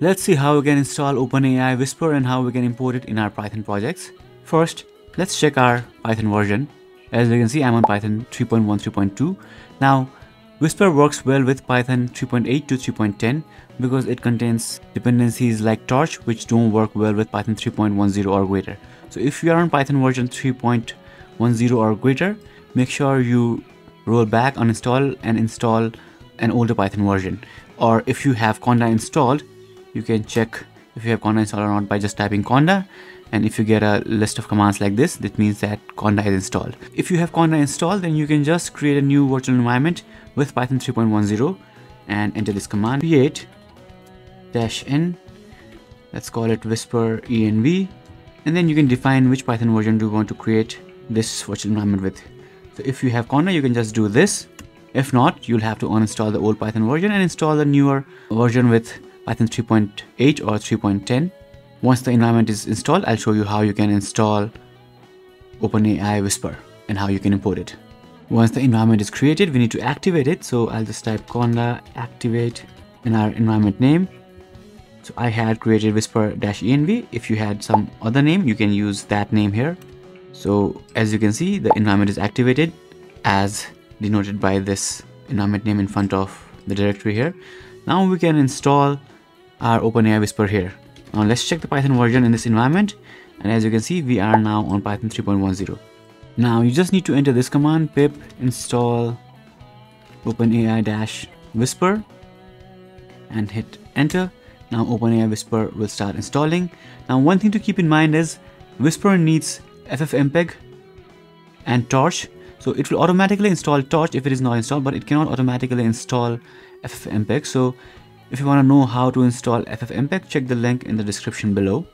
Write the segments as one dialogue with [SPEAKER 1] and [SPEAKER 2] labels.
[SPEAKER 1] Let's see how we can install OpenAI Whisper and how we can import it in our Python projects. First, let's check our Python version. As you can see, I'm on Python 3.1, 3.2. Now, Whisper works well with Python 3.8 to 3.10 because it contains dependencies like torch which don't work well with Python 3.10 or greater. So if you are on Python version 3.10 or greater, make sure you roll back, uninstall and install an older Python version. Or if you have Conda installed, you can check if you have Conda installed or not by just typing Conda. And if you get a list of commands like this that means that conda is installed. If you have conda installed then you can just create a new virtual environment with python 3.10 and enter this command. Create dash n let's call it whisper env. And then you can define which python version do you want to create this virtual environment with. So if you have conda you can just do this. If not you'll have to uninstall the old python version and install the newer version with python 3.8 or 3.10 once the environment is installed, I'll show you how you can install OpenAI Whisper and how you can import it. Once the environment is created, we need to activate it. So I'll just type conda activate in our environment name. So I had created whisper-env. If you had some other name, you can use that name here. So as you can see, the environment is activated as denoted by this environment name in front of the directory here. Now we can install our OpenAI Whisper here. Now let's check the Python version in this environment and as you can see we are now on Python 3.10. Now you just need to enter this command pip install OpenAI-whisper and hit enter. Now OpenAI Whisper will start installing. Now one thing to keep in mind is Whisper needs FFmpeg and Torch. So it will automatically install Torch if it is not installed, but it cannot automatically install FFmpeg. So if you want to know how to install FFmpeg, check the link in the description below.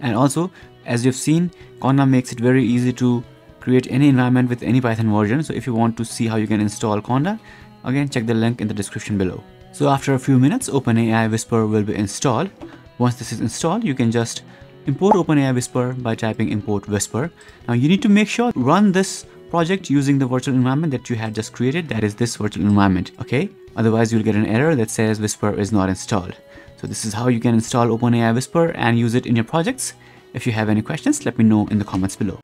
[SPEAKER 1] And also, as you've seen, Conda makes it very easy to create any environment with any Python version. So if you want to see how you can install Conda, again, check the link in the description below. So after a few minutes, OpenAI Whisper will be installed. Once this is installed, you can just import OpenAI Whisper by typing import Whisper. Now you need to make sure run this project using the virtual environment that you had just created, that is this virtual environment, okay? Otherwise, you'll get an error that says Whisper is not installed. So this is how you can install OpenAI Whisper and use it in your projects. If you have any questions, let me know in the comments below.